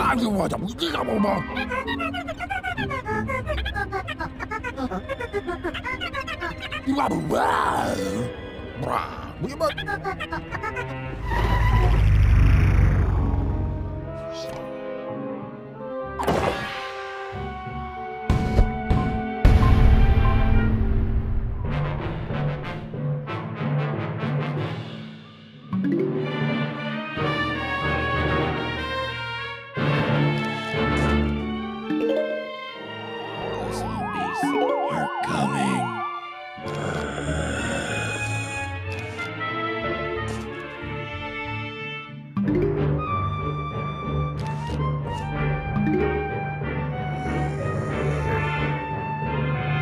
哇！我怎么这个么么？哇哇哇！你们。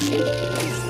Música